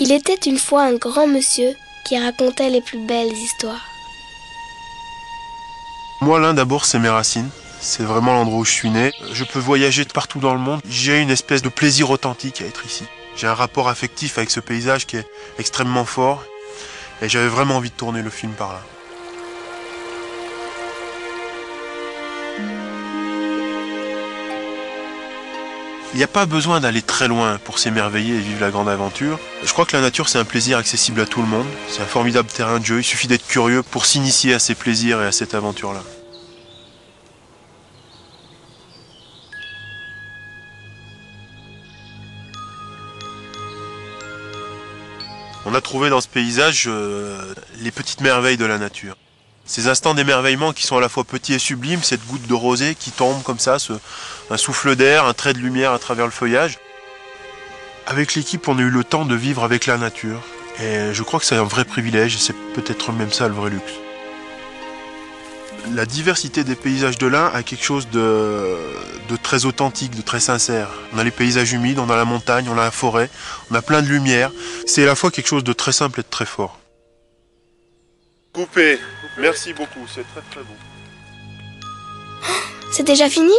Il était une fois un grand monsieur qui racontait les plus belles histoires. Moi, l'un d'abord, c'est mes racines. C'est vraiment l'endroit où je suis né. Je peux voyager partout dans le monde. J'ai une espèce de plaisir authentique à être ici. J'ai un rapport affectif avec ce paysage qui est extrêmement fort. Et j'avais vraiment envie de tourner le film par là. Il n'y a pas besoin d'aller très loin pour s'émerveiller et vivre la grande aventure. Je crois que la nature, c'est un plaisir accessible à tout le monde. C'est un formidable terrain de jeu. Il suffit d'être curieux pour s'initier à ces plaisirs et à cette aventure-là. On a trouvé dans ce paysage euh, les petites merveilles de la nature. Ces instants d'émerveillement qui sont à la fois petits et sublimes, cette goutte de rosée qui tombe comme ça, un souffle d'air, un trait de lumière à travers le feuillage. Avec l'équipe, on a eu le temps de vivre avec la nature. Et je crois que c'est un vrai privilège et c'est peut-être même ça le vrai luxe. La diversité des paysages de l'Ain a quelque chose de, de, très authentique, de très sincère. On a les paysages humides, on a la montagne, on a la forêt, on a plein de lumière. C'est à la fois quelque chose de très simple et de très fort. Coupé. Merci beaucoup, c'est très très beau. C'est déjà fini?